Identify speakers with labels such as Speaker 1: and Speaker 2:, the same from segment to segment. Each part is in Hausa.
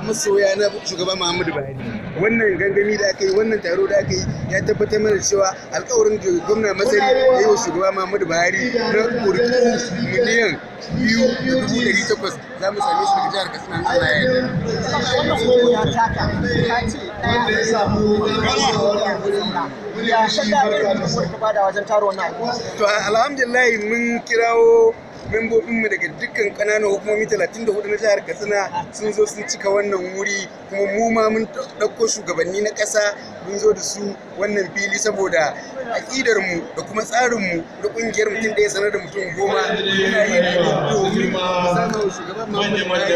Speaker 1: masoya na shugaba Muhammadu Buhari. Wannan gangami da aka yi wannan taro da aka yi ya tabbatar mana cewa alkawarin da gwamna masari ya yi wa shugaba Muhammadu Buhari na kurku miliyan biyu da dubu ɗari takwas za mu same su daga jihar Katsina in Allah ya yarda. To alhamdulillah mun kirawo membobinmu daga dukkan ƙananan hukumomi 34 na jihar Katsina sun zo sun cika wannan wuri. Kuma mu ma mun ɗauko shugabanni na ƙasa mun zo da su wannan fili saboda aƙidar mu da kuma tsarin mu da ƙungiyar mutum da ya sanar da mutum goma. Muna yi domin shugaban Muhammadu Buhari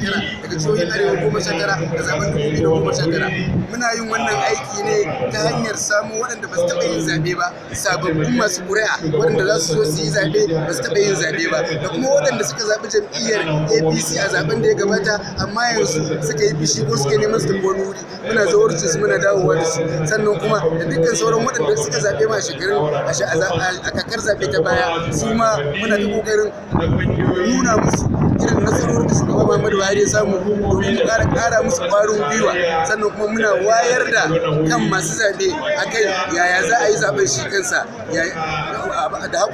Speaker 1: tara daga jihohin arewa goma sha tara da muna yin wannan aiki ne ta hanyar samun waɗanda ba su taɓa yin zaɓe ba sababbin masu ƙuri'a waɗanda za su zo su yi zaɓe ba su taɓa yin zaɓe ba da kuma waɗanda suka zaɓi jam'iyyar apc a zaɓen da ya gabata amma yanzu suka yi fishi ko suke neman su tafi wani wuri. Muna zawarci su muna dawowa da su. Sannan kuma da dukkan sauran waɗanda suka zaɓe ma shekarun a kakar zaɓe ta baya su ma muna ta ƙoƙarin nuna musu irin nasarorin da shugaba Muhammadu Buhari ya samu domin ƙara ƙara musu ƙwarin gwiwa sannan kuma muna wayar da kan masu zaɓe akan yaya za a yi zaɓen shi kansa da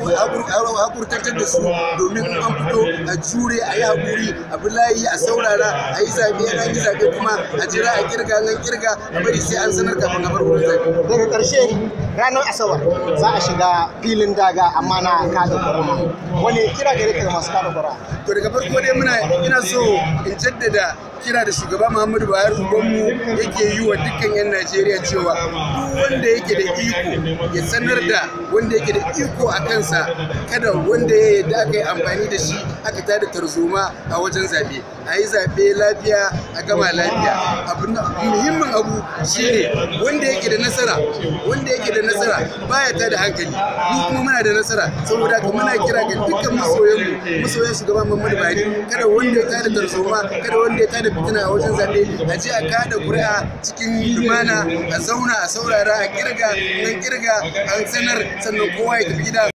Speaker 1: haƙurtantar da su domin in an fito a jure a yi haƙuri a bi layi a saurara a yi zaɓe an yi zaɓe kuma a jira a ƙirga an ƙirga a bari sai an sanar kafin a bar wurin zaɓe.
Speaker 2: daga ƙarshe ranar asabar za a shiga filin daga amma na kada ƙwarama wani kira gare ka masu ƙwarama
Speaker 1: to daga farko dai muna ina so in jaddada kira da shugaba Muhammadu Buhari ubanmu yake yi wa dukkan 'yan Najeriya cewa duk wanda yake da iko ya sanar da wanda yake da iko a kansa kada wanda ya yadda aka yi amfani da shi aka tada tarzoma a wajen zaɓe. A yi zaɓe lafiya a gama lafiya. Muhimmin abu shine wanda yake da nasara wanda yake da nasara baya ta da hankali. Mu kuma muna da nasara saboda haka muna kira ga dukkan masoyanmu masoyan shugaban Muhammadu Buhari. Kada wanda ya tada tarzoma kada wanda ya tada fitina a wajen zaɓe a je a kada ƙuri'a cikin lumana a zauna a saurara a ƙirga an ƙirga an sanar sannan kowa ya tafi gida.